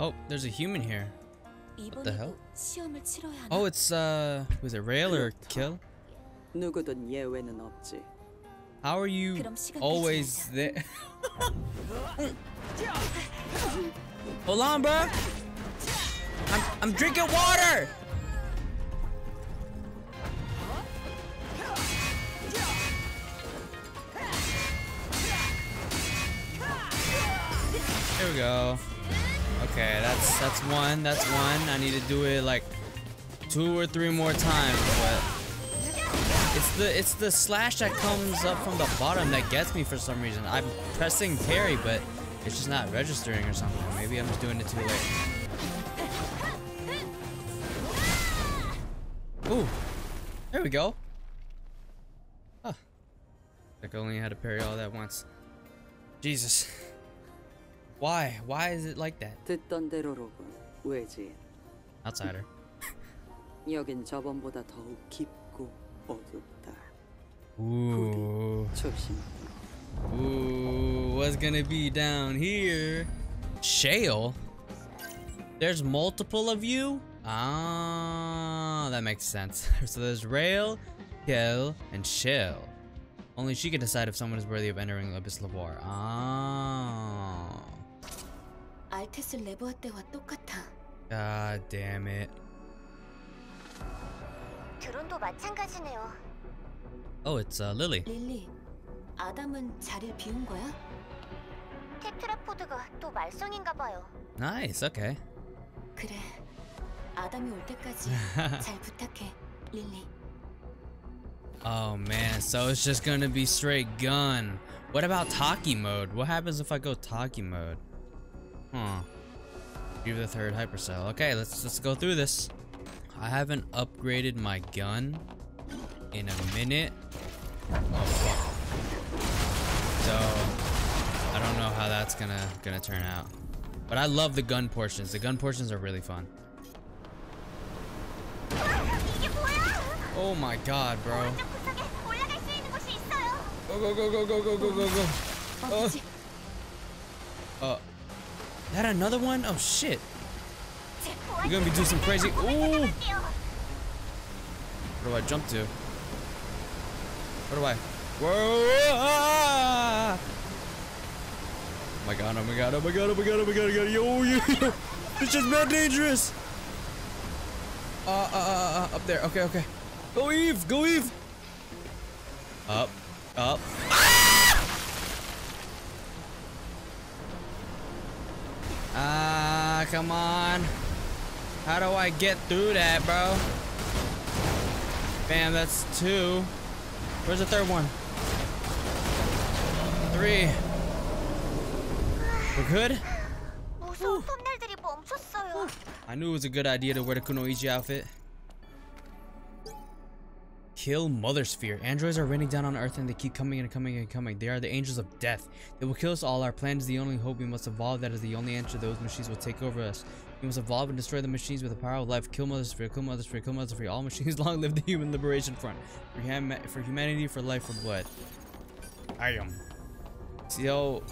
Oh, there's a human here. What the hell? Oh, it's uh, was it rail or kill? How are you always there? Hold on, bro. I'm I'm drinking water. There we go. Okay, that's that's one. That's one. I need to do it like two or three more times, but it's the it's the slash that comes up from the bottom that gets me for some reason. I'm pressing parry, but it's just not registering or something. Maybe I'm just doing it too late. Ooh, there we go. Huh. Like I only had to parry all that once. Jesus. Why? Why is it like that? 듣던 대로로군, Outsider. 여긴 저번보다 더욱 깊고 어둡다. Ooh. Ooh, what's gonna be down here? Shale? There's multiple of you? Ah, that makes sense. so there's Rail, Kill, and Shale. Only she can decide if someone is worthy of entering Abyss Levoire. Ah. 알테스 damn it. 드론도 마찬가지네요. Oh, it's uh, Lily. 릴리, 아담은 자리를 비운 거야? 테트라포드가 또 말썽인가 봐요. Nice, okay. 그래, 아담이 올 때까지 잘 부탁해, 릴리. Oh man, so it's just gonna be straight gun. What about Tachy mode? What happens if I go Tachy mode? Hmm. Give the third hypercell. Okay, let's let's go through this. I haven't upgraded my gun in a minute. Oh, so I don't know how that's gonna gonna turn out. But I love the gun portions. The gun portions are really fun. Oh my god, bro. Go go go go go go go go go. Uh. Uh. That another one? Oh shit. We're gonna be doing some crazy. Ooh! Where do I jump to? Where do I? Whoa! Oh my god, oh my god, oh my god, oh my god, oh my god, oh my god, yo, yo, yo. It's just mad dangerous! Uh, uh, uh, uh, up there, okay, okay. Go Eve, go Eve! Up, up, come on. How do I get through that, bro? Bam, that's two. Where's the third one? Three. We're good? I knew it was a good idea to wear the Kunoichi outfit. Kill Mother Sphere. Androids are raining down on Earth and they keep coming and coming and coming. They are the angels of death. They will kill us all. Our plan is the only hope. We must evolve. That is the only answer. Those machines will take over us. We must evolve and destroy the machines with the power of life. Kill Mother Sphere. Kill Mother Sphere. Kill Mother Sphere. All machines long live the Human Liberation Front. For, hum for humanity, for life, for blood. I am. So,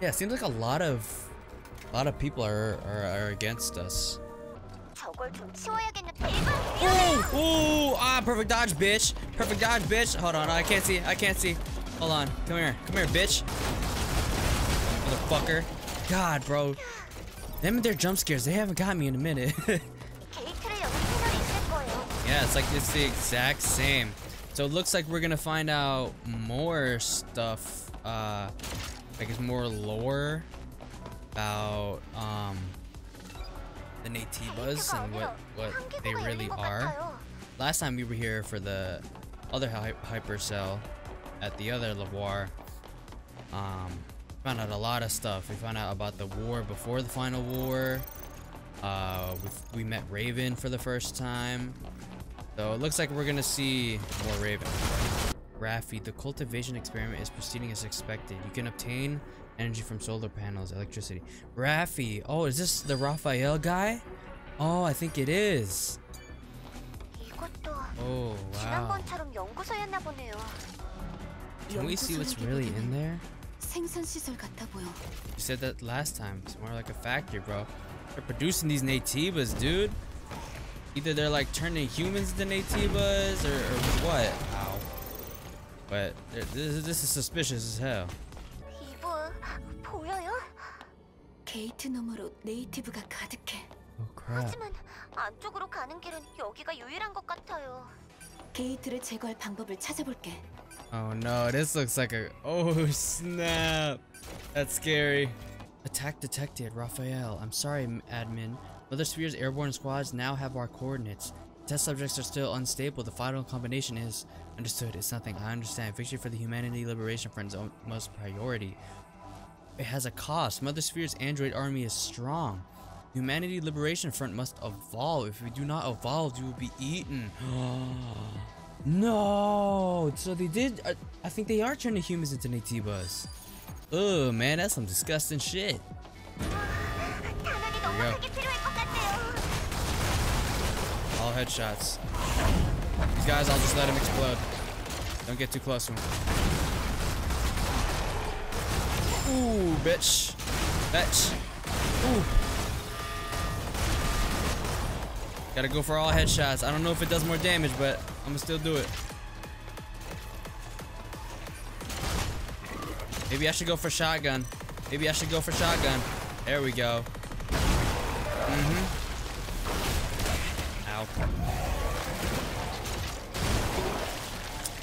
yeah, it seems like a lot of, a lot of people are are, are against us. 저걸 좀 치워야겠는데. Oh, oh, ah, perfect dodge, bitch. Perfect dodge, bitch. Hold on, I can't see. I can't see. Hold on. Come here. Come here, bitch. Motherfucker. God, bro. Them and their jump scares, they haven't got me in a minute. 게이트를 여는 채널이 있을 거예요. yeah, it's like it's the exact same. So it looks like we're gonna find out more stuff. Uh, I guess more lore about um the Nate Buzz and what, what they really are. Last time we were here for the other hy Hypercell at the other Levoire, um, found out a lot of stuff. We found out about the war before the final war. Uh, we, we met Raven for the first time. So it looks like we're gonna see more Raven. Raffi, the cultivation experiment is proceeding as expected. You can obtain Energy from solar panels, electricity. Rafi. Oh, is this the Raphael guy? Oh, I think it is. Oh, wow. Can we see what's really in there? You said that last time. It's more like a factory, bro. They're producing these Naytibas, dude. Either they're like turning humans into Naytibas or, or what. Ow. But this, this is suspicious as hell. 게이트 너머로 네이티브가 가득해. Oh crap. 하지만 안쪽으로 가는 길은 여기가 유일한 것 같아요. 게이트를 제거할 방법을 찾아볼게. Oh no, this looks like a. Oh snap! That's scary. Attack detected, Raphael. I'm sorry, m- admin. Mother Sphere's airborne squads now have our coordinates. Test subjects are still unstable. The final combination is understood. It's nothing. I understand. Victory for the Humanity Liberation Front's own most priority. It has a cost. Mother Sphere's android army is strong. The Humanity Liberation Front must evolve. If we do not evolve, you will be eaten. no! So they did... Uh, I think they are turning humans into Naytibas. Oh man, that's some disgusting shit. All headshots. These guys, I'll just let them explode. Don't get too close to them. Ooh, bitch. Bitch. Ooh. Gotta go for all headshots. I don't know if it does more damage, but I'm gonna still do it. Maybe I should go for shotgun. Maybe I should go for shotgun. There we go. Mm-hmm. Ow.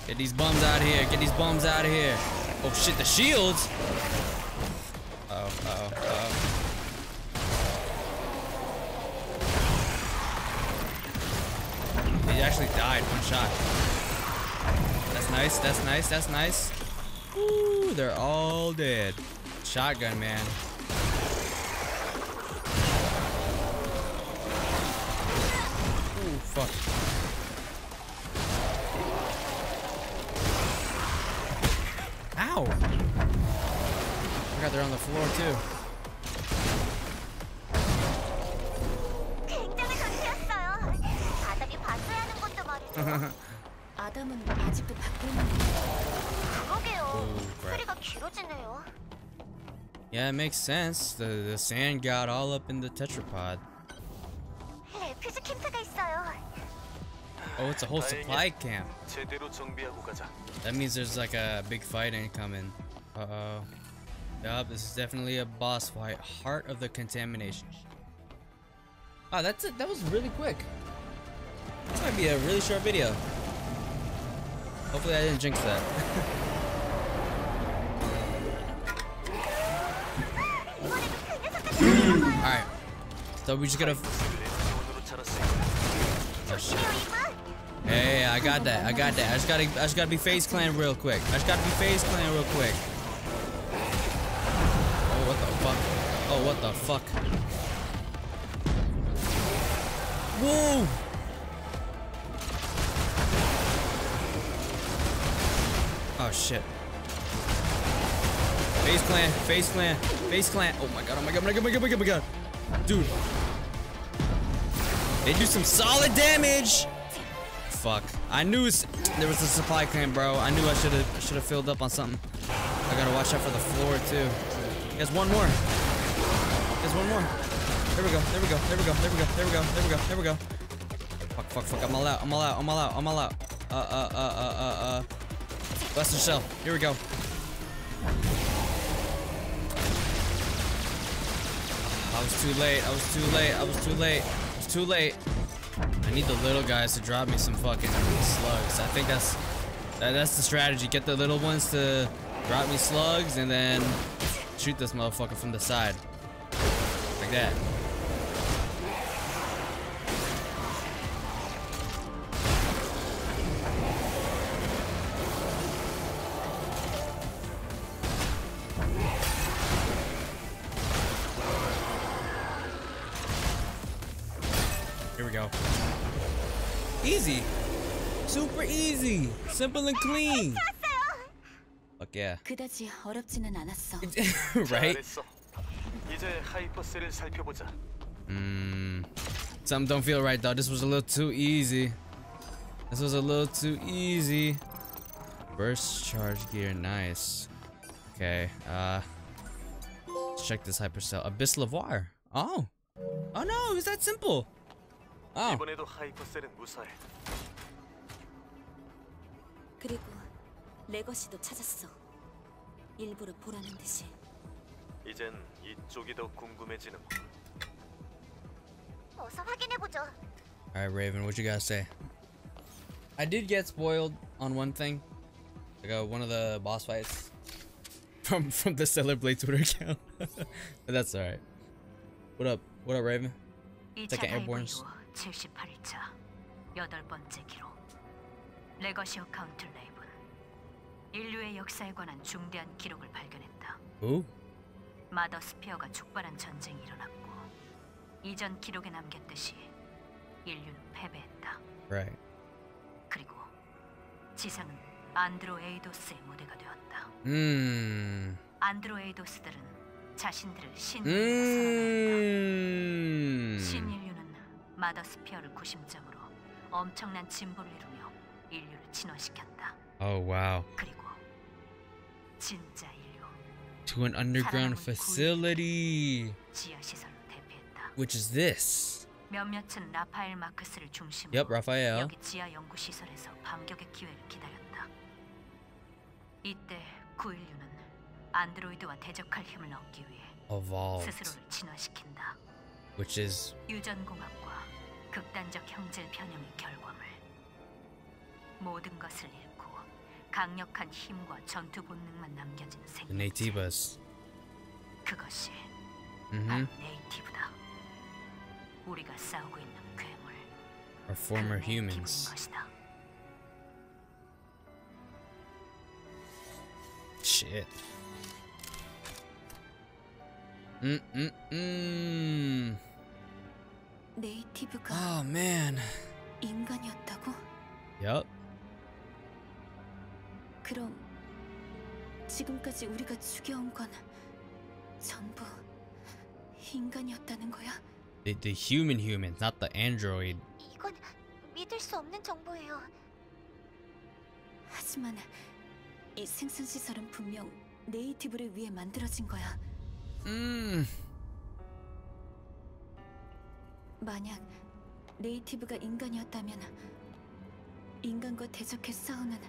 Get these bums out of here. Get these bums out of here. Oh shit, the shields. Died one shot. That's nice, that's nice, that's nice. Ooh, they're all dead. Shotgun, man. Ooh, fuck. Ow! Forgot they're on the floor too. 아담은 아직도 밖에 있는데 그러게요. Oh, crap. 소리가 길어지네요. Yeah, it makes sense. The the sand got all up in the tetrapod. 레퓨즈 캠프가 있어요. Oh, it's a whole supply camp. 제대로 정비하고 가자. That means there's like a big fight incoming. Uh oh. Yup, this is definitely a boss fight. Heart of the contamination. Wow, that's it. That was really quick. This might be a really short video. Hopefully I didn't jinx that. Alright. So we just gotta... Oh, hey, I got that. I got that. I just gotta, I just gotta be Face Clan real quick. I just gotta be Face Clan real quick. Oh, what the fuck? Oh, what the fuck? Whoa! Shit. Face Clan, Face Clan, Face Clan. Oh my god, oh my god, oh my god, oh my god, oh my god, oh my god. Dude. They do some solid damage. Fuck. I knew there was a supply clan, bro. I knew I should have should have filled up on something. I gotta watch out for the floor too. There's one more. There's one more. There we go. There we go. There we go. There we go. There we go. There we go. There we go. Fuck. Fuck. Fuck. I'm all out. I'm all out. I'm all out. I'm all out. Uh. Uh. Uh. Uh. Uh. uh. Western shell. Here we go. I was too late. I was too late. I was too late. I was too late. I need the little guys to drop me some fucking slugs. I think that's that, that's the strategy. Get the little ones to drop me slugs and then shoot this motherfucker from the side. Like that. Easy. Super easy. Simple and clean. Fuck yeah. right? Mm. Something don't feel right though. This was a little too easy. This was a little too easy. Burst charge gear, nice. Okay, uh let's check this hypercell. Abyss War. Oh. Oh no, it was that simple. Oh, 이번에도 하이퍼셀은 무사해. 그리고 레거시도 찾았어. 일부러 보라는 듯이. 이젠 이쪽이 더 궁금해지는. 어서 확인해보죠. all right, Raven, what you gotta say? I did get spoiled on one thing, like uh, one of the boss fights from from the Stellar Blade Twitter account, but that's all right. What up? What up, Raven? 2차 Second 다이 브 Airbornes. 이후 78일차 여덟 번째 기록 레거시 어 카운트 레이븐 인류의 역사에 관한 중대한 기록을 발견했다 Ooh. 마더 스피어가 촉발한 전쟁이 일어났고 이전 기록에 남겼듯이 인류는 패배했다 Right. 그리고 지상은 안드로에이도스의 무대가 되었다 Mmm. 안드로에이도스들은 자신들을 신으로 선언한다 Mmm. 신인류는 마더스피어를 구심점으로 엄청난 진보를 이루며 인류를 진화시켰다. Oh wow. 그리고 진짜 인류 To an underground facility, 지하 시설로 대피했다. which is this. 몇몇은 라파엘 마크스를 중심으로 Yep, Raphael. 여기 지하 연구 시설에서 반격의 기회를 기다렸다. 이때 구인류는 안드로이드와 대적할 힘을 얻기 위해 Evolved, 스스로를 진화시킨다. which is 유전공학과 극단적 형질 변형의 결과물 모든 것을 잃고 강력한 힘과 전투 본능만 남겨진 생명체 Nativas. 그것이 Mm-hmm. 바로 네이티브다 우리가 싸우고 있는 괴물 Or former 그 humans. 것이다 Shit. Mm mm mm. 네이티브가 Oh man. 인간이었다고? Yup. 그럼 지금까지 우리가 죽여온 건 전부 인간이었다는 거야? The, the human humans, not the android. 이건 믿을 수 없는 정보예요. 하지만 이 생산 시설은 분명 네이티브를 위해 만들어진 거야. Mm. 만약 네이티브가 인간이었다면 인간과 대적해 싸우는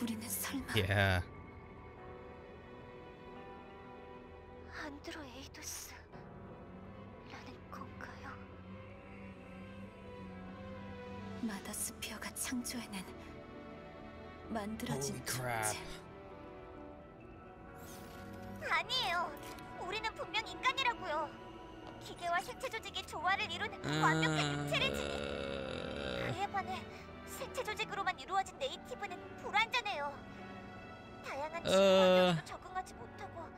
우리는 설마 Yeah. 안드로에이도스라는 건가요? 마다스피어가 창조해낸 만들어진. 존재. 아니에요. 우리는 분명 인간이라고요. 기계와 생체 조직이 조화를 이루는 완벽한 육체를 지닌 그에 반해 생체 조직으로만 이루어진 네이티브는 불완전해요. 다양한 지구 어. 환경에도 적응하지 못하고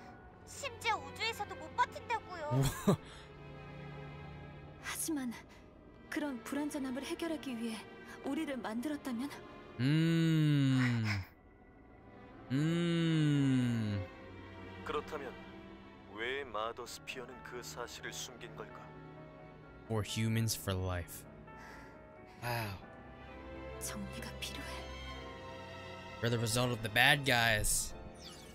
심지어 우주에서도 못 버틴다고요. 하지만 그런 불완전함을 해결하기 위해 우리를 만들었다면 mm. Mm. 그렇다면 왜 마더 스피어는 그 사실을 숨긴 걸까? For humans for life. Wow. 정리가 필요해. We're the result of the bad guys.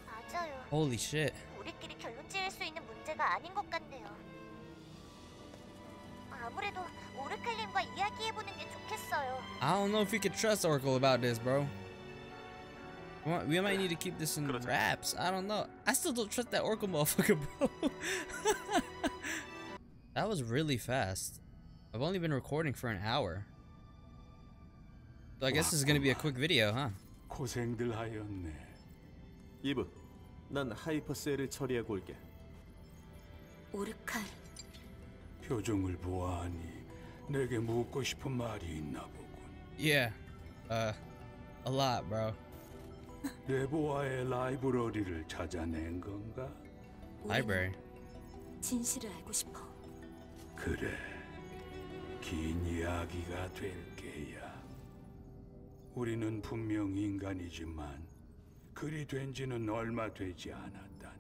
맞아요. Holy shit. 우리끼리 결론 지을 수 있는 문제가 아닌 것 같네요. 아무래도 오르칼님과 이야기해보는 게 좋겠어요. I don't know if we could trust Oracle about this, bro. We might, we might need to keep this in Correct. wraps. I don't know. I still don't trust that Oracle motherfucker, bro. that was really fast. I've only been recording for an hour. So I guess this is gonna be a quick video, huh? 고생들 하였네. 이브, 난 하이퍼셀을 처리하고 올게. 오르칼, 표정을 보아하니 내게 묻고 싶은 말이 있나 보군. Yeah. Uh, a lot, bro. 레보아의 라이브러리를 찾아낸 건가? Library. 진실을 알고 싶어. 그래. 긴 이야기가 될 게야. 우리는 분명 인간이지만 그리 된 지는 얼마 되지 않았다네.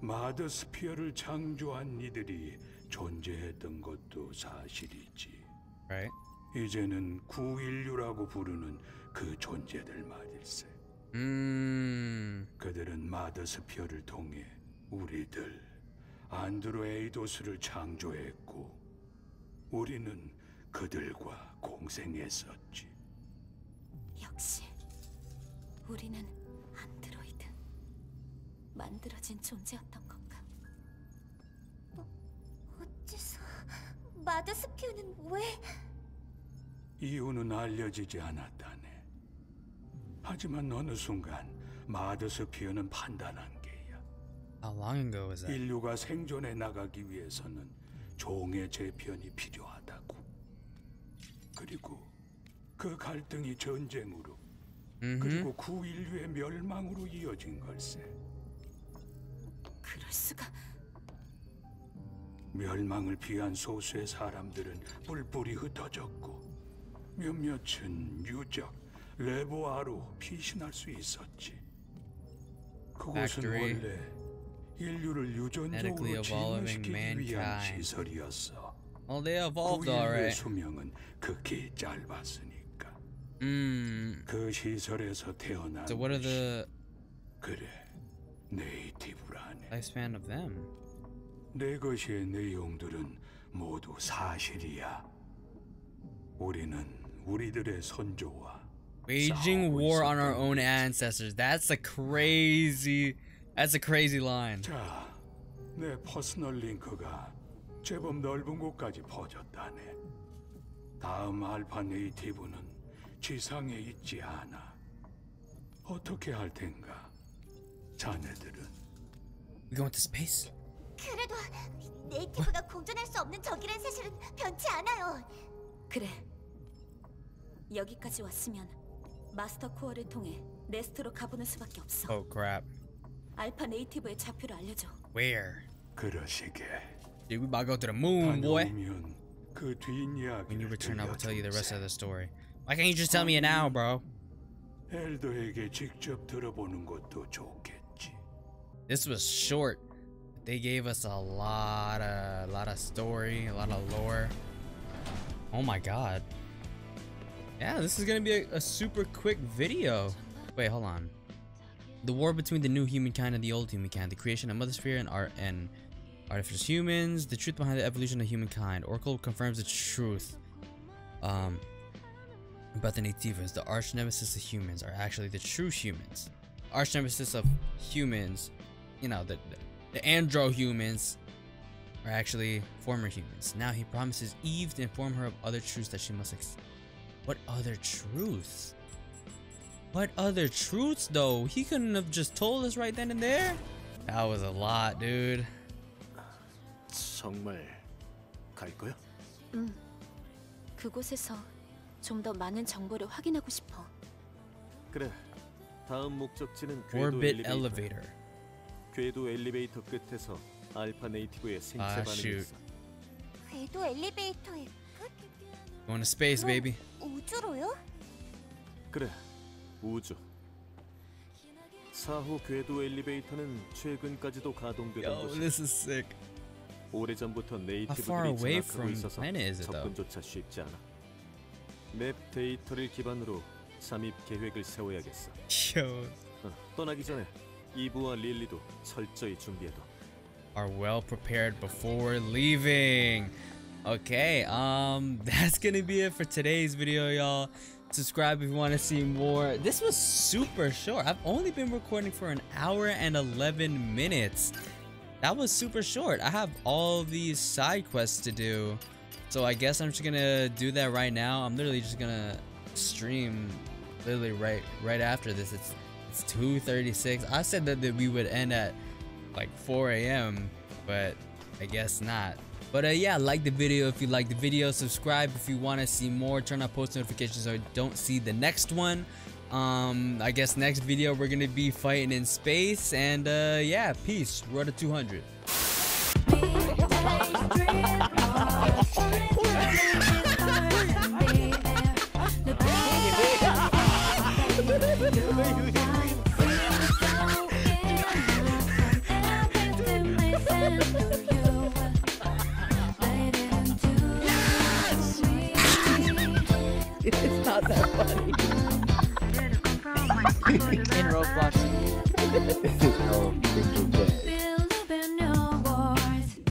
마더 스피어를 창조한 이들이 존재했던 것도 사실이지. Right. 이제는 구인류라고 부르는 그 존재들 말일세. Mm. 그들은 마더스피어를 통해 우리들 안드로에이도스를 창조했고 우리는 그들과 공생했었지. 역시 우리는 안드로이드 만들어진 존재였던 건가? 어째서 마더스피어는 왜 이유는 알려지지 않았다네. 하지만 어느 순간 마더스피어는 판단한 게야. How long ago was that? 인류가 생존해 나가기 위해서는 종의 재편이 필요하다고. 그리고 그 갈등이 전쟁으로 Mm-hmm. 그리고 구인류의 멸망으로 이어진 걸세. 그럴 수가 멸망을 피한 소수의 사람들은 뿔뿔이 흩어졌고 몇몇은 유적 레보아로 피신할 수 있었지. 그곳은. 원래 인류를 유전적으로 진화시키기 위한. 시설이었어. Well, they evolved 구인류의 alright. 수명은 극히 짧았으니까 Mm. 그 시설에서 태어난 So what are the 그래 네이티브라네. lifespan of them? 내 것의 내용들은 모두 사실이야. 우리는 우리들의 선조와 Waging war on our own ancestors. That's a crazy. That's a crazy line. 자, 내 퍼스널 링크가 제법 넓은 곳까지 퍼졌다네. 다음 알파 네이티브는 지상에 있지 않아. 어떻게 할 텐가? 자네들은 We going to space? 그래도 네이티브가 공존할 수 없는 적이란 사실은 변치 않아요. 그래 여기까지 왔으면 마스터 코어를 통해 네스트로 가보는 수밖에 없어 Oh crap. 알파 네이티브의 좌표를 알려줘 Where? 그러시게. Dude, we about to go to the moon, boy. 다녀오면 그 뒷이야기를 When you return, I will tell you the rest of the 들려줄세. story. Why can't you just tell me it now, bro? 엘더에게 직접 들어보는 것도 좋겠지. This was short. They gave us a lot of, lot of story, a lot of lore. Oh my god. Yeah, this is gonna be a, a super quick video. Wait, hold on. The war between the new humankind and the old humankind, the creation of Mother Sphere and art and artificial humans, the truth behind the evolution of humankind. Oracle confirms the truth. Um, about the Naytibas, the arch nemesis of humans are actually the true humans. Arch nemesis of humans, you know, the the andro humans are actually former humans. Now he promises Eve to inform her of other truths that she must ex- What other truths? What other truths though? He couldn't have just told us right then and there? That was a lot, dude. 정말 갈 거야? 그곳에서 좀 더 많은 정보를 확인하고 싶어 그래. 다음 목적지는 궤도 Orbit 엘리베이터. elevator. 궤도 엘리베이터 끝에서 알파 네이티브의 생체 아, 반응이 shoot. 있어. 궤도 엘리베이터의 끝? Going to space, 그럼 baby. 우주로요? 그래. 우주. 4호 궤도 엘리베이터는 최근까지도 가동되던 Yo, 곳이 this is sick. 오래전부터 far 네이티브들이 away 장악하고 from 있어서 planet is it, though? 접근조차 쉽지 않아. 맵 데이터를 기반으로 잠입 계획을 세워야겠어. Yo, 어, 떠나기 전에 이브와 릴리도 철저히 준비해둬. are well prepared before leaving. Okay, um, that's gonna be it for today's video, y'all. Subscribe if you want to see more. This was super short. I've only been recording for an hour and 11 minutes. That was super short. I have all these side quests to do. So I guess I'm just gonna do that right now. I'm literally just gonna stream literally right right after this. It's it's 2:36. I said that, that we would end at like 4 a.m. but I guess not. But uh, yeah, like the video if you like the video. Subscribe if you want to see more. Turn on post notifications so don't see the next one. Um, I guess next video we're gonna be fighting in space. And uh, yeah, peace. Road to 200. Not that funny. In Roblox. oh, thinking that.